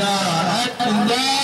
لا أنت